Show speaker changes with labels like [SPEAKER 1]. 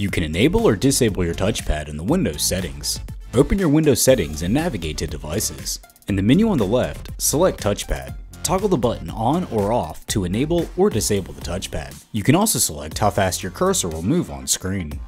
[SPEAKER 1] You can enable or disable your touchpad in the Windows settings. Open your Windows settings and navigate to devices. In the menu on the left, select touchpad. Toggle the button on or off to enable or disable the touchpad. You can also select how fast your cursor will move on screen.